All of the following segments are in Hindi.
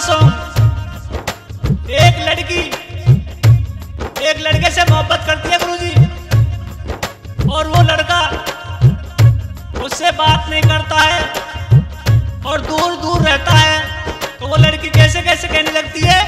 सौ एक लड़की, एक लड़के से मोहब्बत करती है गुरुजी। और वो लड़का उससे बात नहीं करता है और दूर दूर रहता है। तो वो लड़की कैसे कैसे कहने लगती है?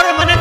করে মানে